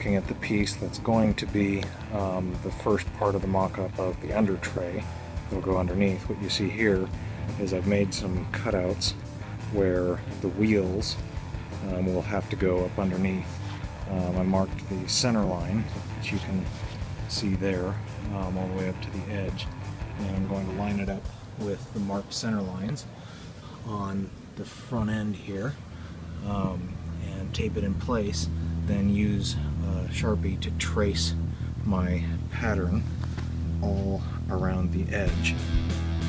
Looking at the piece that's going to be um, the first part of the mock-up of the under tray that'll go underneath. What you see here is I've made some cutouts where the wheels um, will have to go up underneath. Um, I marked the center line, which you can see there, um, all the way up to the edge. And I'm going to line it up with the marked center lines on the front end here um, and tape it in place then use uh, Sharpie to trace my pattern all around the edge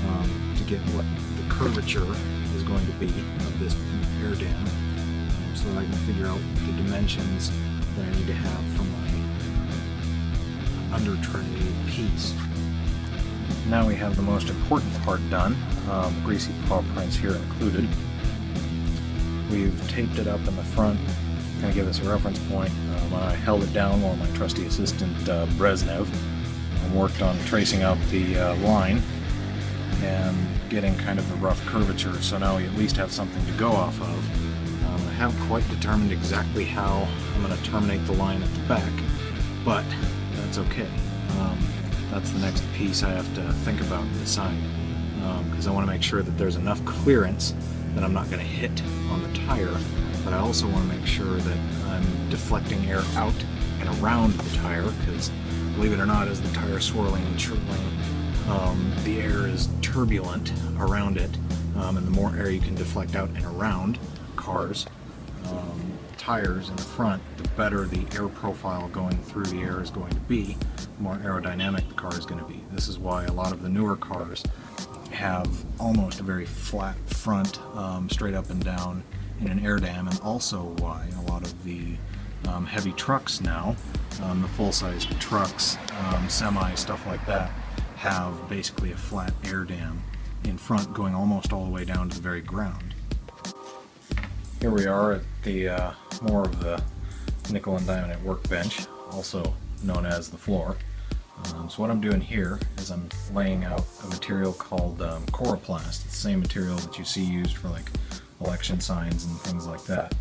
um, to get what the curvature is going to be of this air dam um, so that I can figure out the dimensions that I need to have for my under tray piece. Now we have the most important part done, um, greasy paw prints here included. We've taped it up in the front kind of give us a reference point. Um, I held it down while my trusty assistant uh, Brezhnev worked on tracing out the uh, line and getting kind of the rough curvature so now we at least have something to go off of. Um, I haven't quite determined exactly how I'm going to terminate the line at the back, but that's okay. Um, that's the next piece I have to think about and decide because um, I want to make sure that there's enough clearance that I'm not going to hit on the tire but I also want to make sure that I'm deflecting air out and around the tire because believe it or not as the tire is swirling and churning um, the air is turbulent around it um, and the more air you can deflect out and around cars um, tires in the front the better the air profile going through the air is going to be the more aerodynamic the car is going to be. This is why a lot of the newer cars have almost a very flat front um, straight up and down in an air dam and also why a lot of the um, heavy trucks now, um, the full-size trucks, um, semi, stuff like that, have basically a flat air dam in front going almost all the way down to the very ground. Here we are at the uh, more of the nickel and diamond workbench, also known as the floor. Um, so what I'm doing here is I'm laying out a material called um, Coroplast. It's the same material that you see used for like election signs and things like that.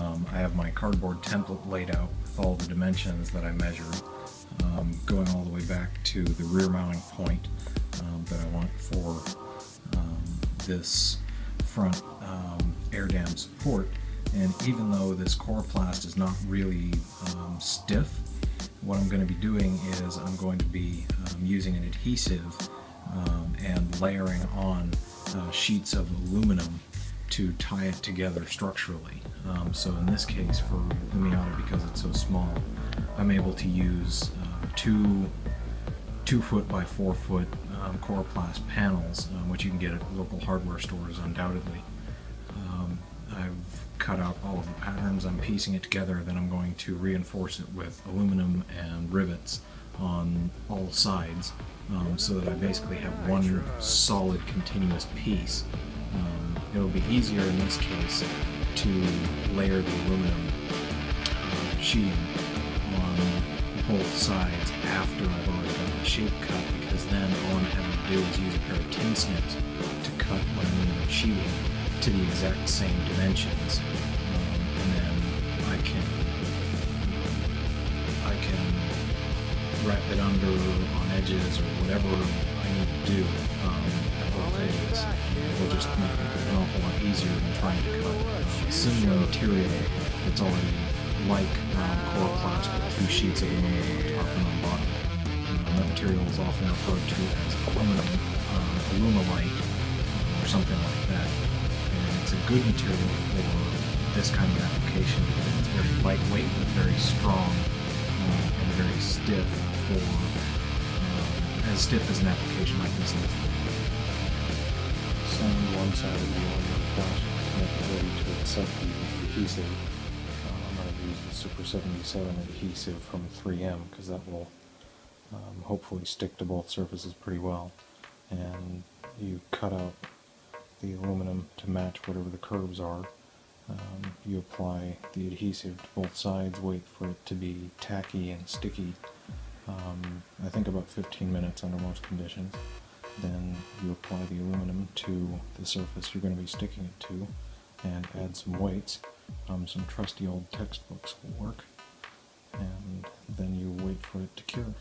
Um, I have my cardboard template laid out with all the dimensions that I measured, um, going all the way back to the rear mounting point um, that I want for um, this front um, air dam support. And even though this coroplast is not really um, stiff, what I'm going to be doing is I'm going to be using an adhesive and layering on uh, sheets of aluminum to tie it together structurally. Um, so in this case, for the Miata, because it's so small, I'm able to use uh, two two foot by four foot um, coroplast panels, um, which you can get at local hardware stores undoubtedly. Um, I've cut out all of the patterns, I'm piecing it together, then I'm going to reinforce it with aluminum and rivets on all sides um, so that I basically have one solid continuous piece um, it'll be easier in this case to layer the aluminum uh, sheeting on both sides after I've already done the shape cut because then all I'm having to do is use a pair of tin snips to cut my aluminum sheeting to the exact same dimensions. Um, and then I can I can wrap it under on edges or whatever I need to do. Um, than trying to cut similar material that's already like um, coroplast with two sheets of aluminum on top and on bottom. Um, that material is often referred to as aluminum, uh, Alumalite, or something like that. And it's a good material for this kind of application because it's very lightweight but very strong uh, and very stiff for uh, as stiff as an application like this on one side of the aluminum ready to accept the adhesive. Uh, I'm going to use the Super 77 adhesive from 3M because that will um, hopefully stick to both surfaces pretty well. And you cut out the aluminum to match whatever the curves are. Um, you apply the adhesive to both sides, wait for it to be tacky and sticky. Um, I think about 15 minutes under most conditions then you apply the aluminum to the surface you're going to be sticking it to and add some weights. Um, some trusty old textbooks will work. and then you wait for it to cure.